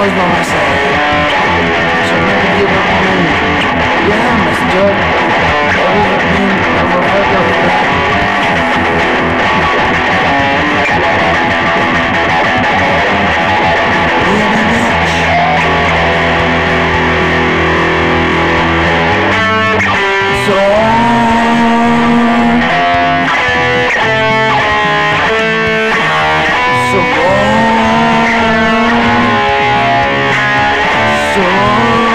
always by myself. Should never give up on me. Yeah, I mistook. Everything I will ever So storm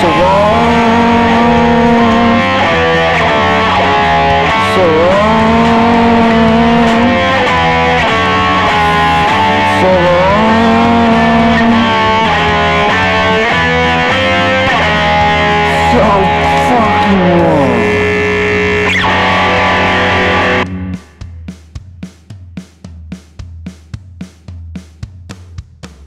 so long. so so. So